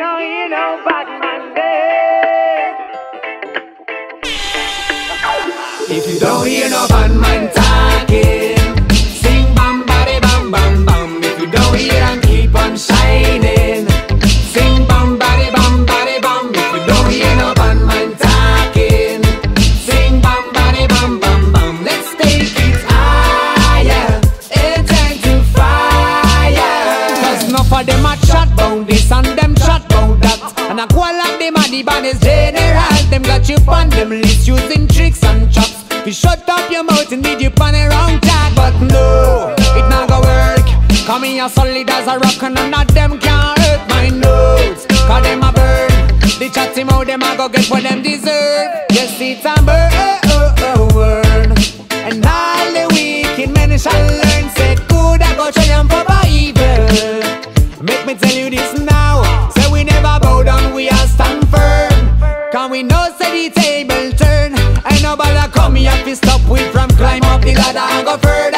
don't hear no bad man there. If you don't hear no badmind talking, a go like them a the baddest general. Them got you on them list using tricks and chops. We shut up your mouth and lead you on a wrong track. But no, it not go work. Come here solid as a rock and none of them can hurt my notes. Cause them a burn. The chatty mouth them a go get what them deserve. Yes, it's a burn. And all the wicked men shall learn. Come here to stop we from climb up the ladder and go further.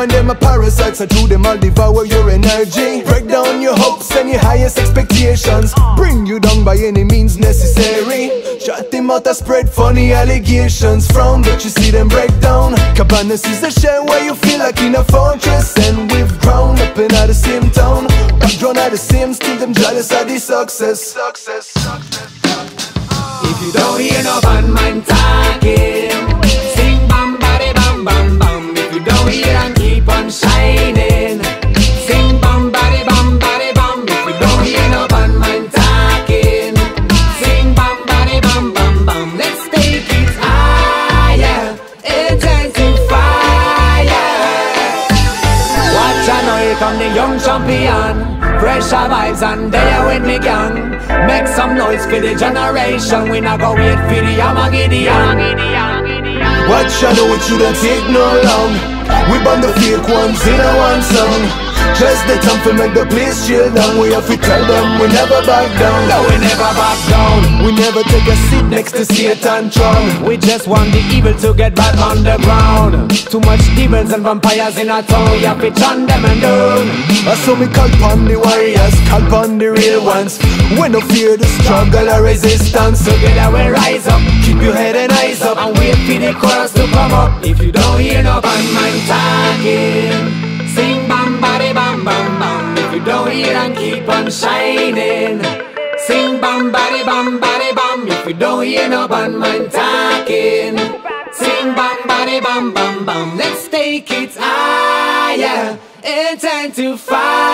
Bad them a parasites, and through them I'll devour your energy. Break down your hopes and your highest expectations. Bring you down by any means necessary. Shut them out and spread funny allegations. Frown, but you see them break down. Cabanas is the shell where you feel like in a fortress. And we've grown up in the same town. Background are the same, still them jealous of the success. Success, success. If you don't hear no badmind talking, here come the young champion. Pressure vibes and there with the gang. Make some noise for the Jahneration. We not go wait for the Armageddon. Watch out, know it shouldn't take no long. We burn the fake ones in a one song. Just the time to make the place chill down. We have to tell them we never back down. No, we never back down. We never take a seat next to Satan throne. We just want the evil to get back on the ground. Too much demons and vampires in our town. Have to chant them and down. I saw me call upon the warriors, call upon the real ones. We no fear the struggle or resistance. Together we rise up. Keep your head and eyes up. And wait for the chorus to come up. If you don't hear no man talking, sing bam body bam bam bam. If you don't hear and keep on shining, sing bam body bam body bam. If you don't hear no bad man talking, sing bam body bam bam bam. Let's take it higher. It's time to fire.